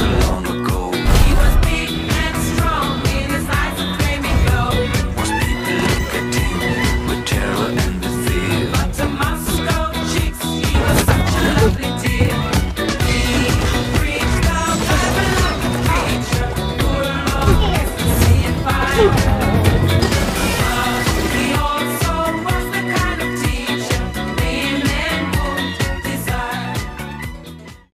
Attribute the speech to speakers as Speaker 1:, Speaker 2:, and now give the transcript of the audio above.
Speaker 1: alone